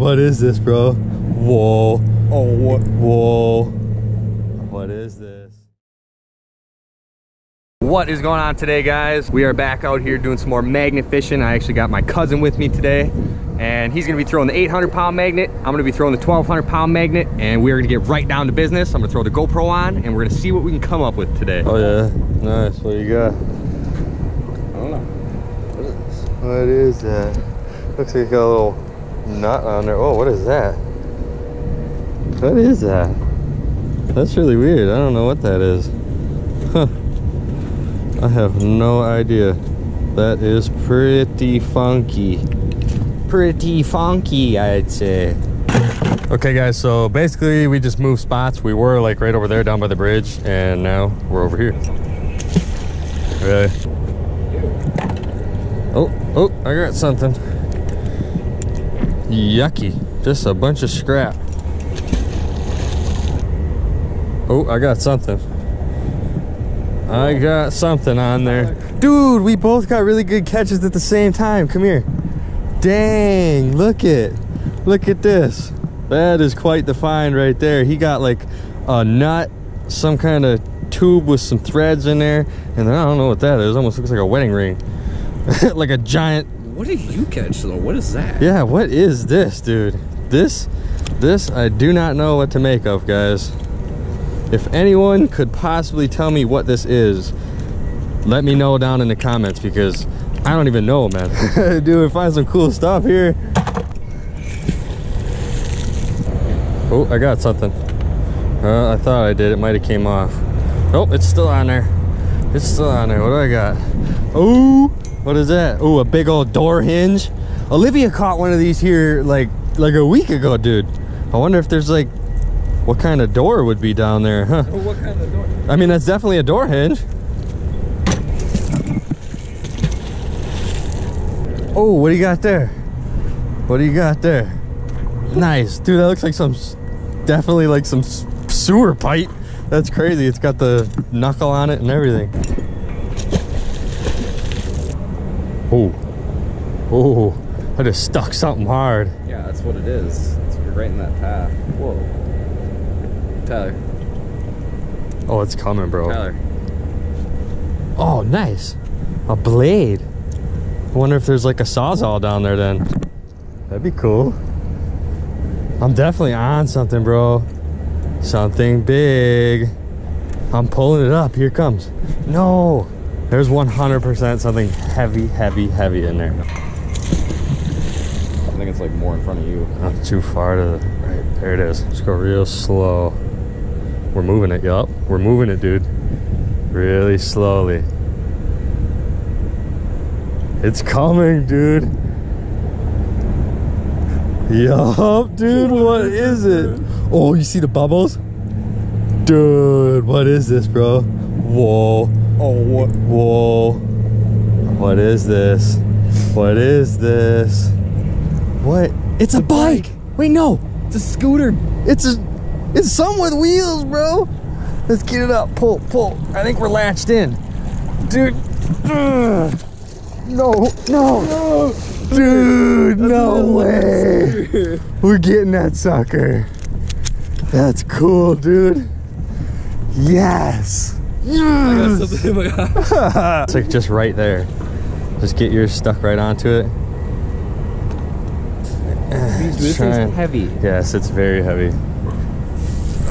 what is this, bro? Whoa. Oh, what? Whoa. What is this? What is going on today, guys? We are back out here doing some more magnet fishing. I actually got my cousin with me today, and he's gonna be throwing the 800 pound magnet. I'm gonna be throwing the 1200 pound magnet, and we're gonna get right down to business. I'm gonna throw the GoPro on, and we're gonna see what we can come up with today. Oh yeah, nice. What do you got? I don't know. What is this? What is that? Looks like got a little nut on there. Oh, what is that? What is that? That's really weird. I don't know what that is. Huh. I have no idea. That is pretty funky. Pretty funky, I'd say. Okay guys, so basically we just moved spots. We were like right over there down by the bridge and now we're over here. Really? Oh, oh, I got something. Yucky. Just a bunch of scrap. Oh, I got something. I got something on there. Dude, we both got really good catches at the same time. Come here. Dang, look it. Look at this. That is quite the find right there. He got like a nut, some kind of tube with some threads in there. And then I don't know what that is. Almost looks like a wedding ring. like a giant What did you catch though? What is that? yeah, what is this, dude? This, this, I do not know what to make of, guys. If anyone could possibly tell me what this is, let me know down in the comments because I don't even know, man. dude, we find some cool stuff here. Oh, I got something. Uh, I thought I did. It might have came off. Nope, it's still on there. It's still on there. What do I got? Oh, what is that? Oh, a big old door hinge. Olivia caught one of these here like like a week ago, dude. I wonder if there's like what kind of door would be down there, huh? Oh, what kind of door? I mean, that's definitely a door hinge. Oh, what do you got there? What do you got there? Nice, dude. That looks like some, definitely like some sewer pipe. That's crazy. It's got the knuckle on it and everything. Oh, oh, I just stuck something hard. Yeah, that's what it is. It's right in that path. Whoa. Tyler. Oh, it's coming, bro. Tyler. Oh, nice. A blade. I wonder if there's like a sawzall down there then. That'd be cool. I'm definitely on something, bro. Something big. I'm pulling it up. Here it comes. No. There's 100% something heavy, heavy, heavy in there. I think it's like more in front of you. Not too far to the right. There it is. Just go real slow. We're moving it, yup. We're moving it, dude. Really slowly. It's coming, dude. Yup, dude. What is it? Oh, you see the bubbles? Dude, what is this, bro? Whoa. Oh? Whoa. What is this? What is this? What? It's a bike. Wait, no. It's a scooter. It's a, it's some with wheels, bro. Let's get it up. Pull, pull. I think we're latched in, dude. Ugh. No, no, dude, no way. We're getting that sucker. That's cool, dude. Yes. Yes. My god. it's like just right there. Just get yours stuck right onto it. This Try thing's heavy. Yes, it's very heavy.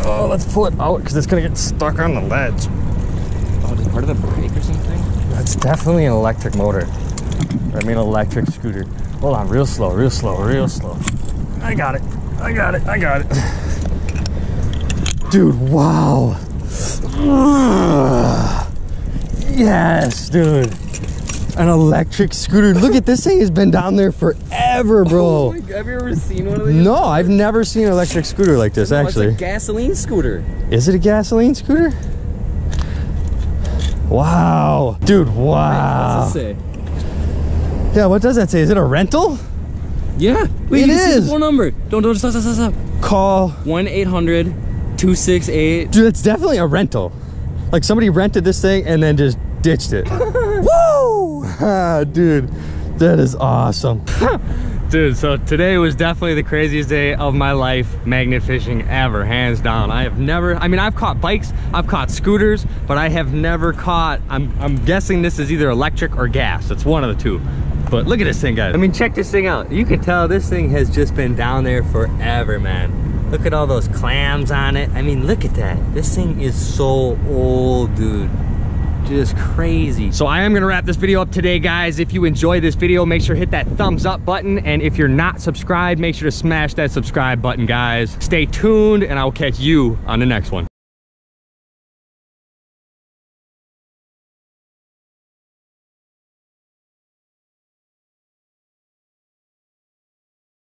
Oh, let's pull it out because it's gonna get stuck on the ledge. Oh, is it part of the brake or something? That's definitely an electric motor. I mean, electric scooter. Hold on, real slow, real slow, real slow. I got it. I got it. I got it. Dude, wow. Yes, dude. An electric scooter. Look at this thing has been down there forever, Oh bro. my have you ever seen one of these? No, I've never seen an electric scooter like this, No, actually. It's a gasoline scooter. Is it a gasoline scooter? Wow. Dude, wow. It say? Yeah, what does that say? Is it a rental? Yeah. Wait, It you see is. the phone number. Don't, don't, stop, stop, stop, stop. Call. 1 800 268. Dude, it's definitely a rental. Like somebody rented this thing and then just ditched it. Woo! Ah, Dude, that is awesome. Dude, so today was definitely the craziest day of my life magnet fishing ever, hands down. I have never, I mean, I've caught bikes, I've caught scooters, but I have never caught, I'm, I'm guessing this is either electric or gas. It's one of the two. But look at this thing, guys. I mean, check this thing out. You can tell this thing has just been down there forever, man. Look at all those clams on it. I mean, look at that. This thing is so old, dude just crazy. So I am gonna wrap this video up today, guys. If you enjoyed this video, make sure to hit that thumbs up button. And if you're not subscribed, make sure to smash that subscribe button, guys. Stay tuned and I will catch you on the next one.